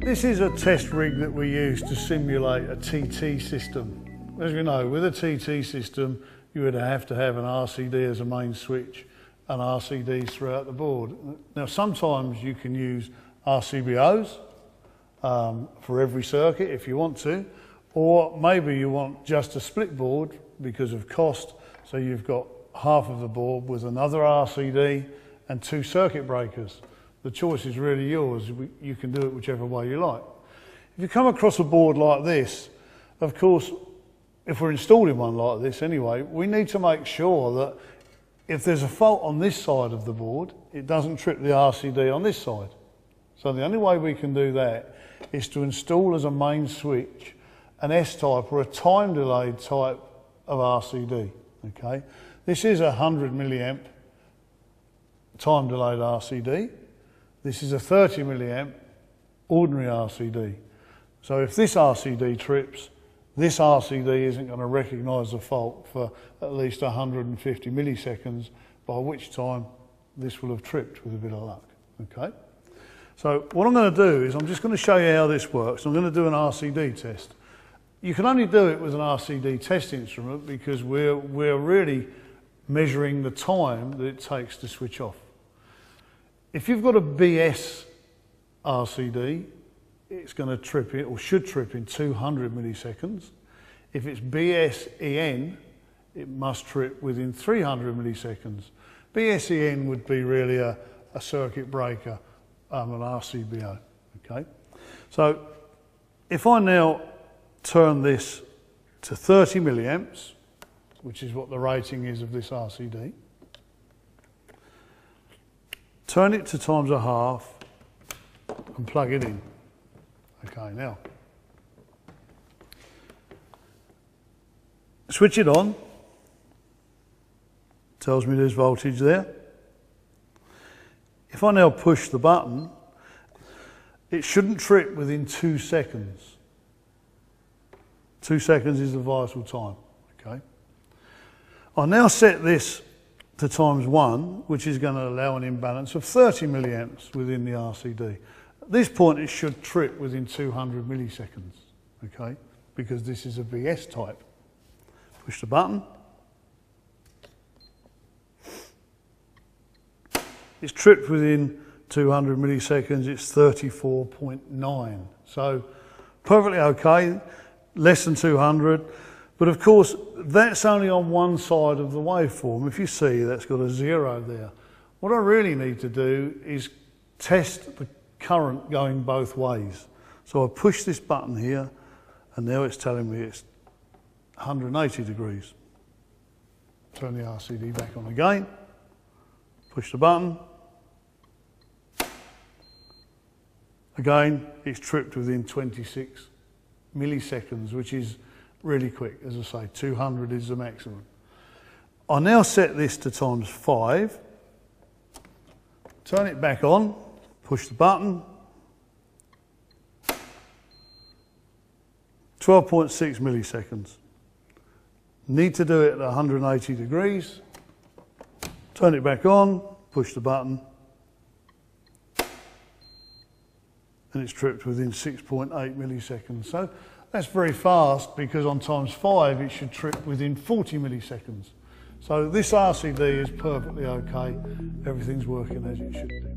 This is a test rig that we use to simulate a TT system. As we know, with a TT system, you would have to have an RCD as a main switch and RCDs throughout the board. Now, sometimes you can use RCBOs um, for every circuit if you want to, or maybe you want just a split board because of cost, so you've got half of the board with another RCD and two circuit breakers. The choice is really yours. You can do it whichever way you like. If you come across a board like this, of course, if we're installing one like this anyway, we need to make sure that if there's a fault on this side of the board, it doesn't trip the RCD on this side. So the only way we can do that is to install as a main switch an S-type or a time delayed type of RCD. Okay, This is a 100 milliamp time delayed RCD. This is a 30 milliamp ordinary RCD. So if this RCD trips, this RCD isn't going to recognise the fault for at least 150 milliseconds, by which time this will have tripped with a bit of luck. Okay. So what I'm going to do is I'm just going to show you how this works. I'm going to do an RCD test. You can only do it with an RCD test instrument because we're, we're really measuring the time that it takes to switch off. If you've got a BS RCD, it's going to trip it or should trip in 200 milliseconds. If it's BSEN, it must trip within 300 milliseconds. BSEN would be really a, a circuit breaker, um, an RCBO. Okay, so if I now turn this to 30 milliamps, which is what the rating is of this RCD, turn it to times a half and plug it in. Okay, now switch it on, tells me there's voltage there. If I now push the button, it shouldn't trip within two seconds. Two seconds is the vital time, okay? I now set this to times one, which is going to allow an imbalance of 30 milliamps within the RCD. At this point, it should trip within 200 milliseconds, okay? Because this is a BS type. Push the button. It's tripped within 200 milliseconds, it's 34.9. So perfectly okay, less than 200. But of course, that's only on one side of the waveform. If you see, that's got a zero there. What I really need to do is test the current going both ways. So I push this button here, and now it's telling me it's 180 degrees. Turn the RCD back on again, push the button. Again, it's tripped within 26 milliseconds, which is really quick. As I say, 200 is the maximum. I now set this to times five, turn it back on, push the button, 12.6 milliseconds. Need to do it at 180 degrees, turn it back on, push the button, and it's tripped within 6.8 milliseconds. So that's very fast because on times five it should trip within 40 milliseconds. So this RCD is perfectly okay. Everything's working as it should do.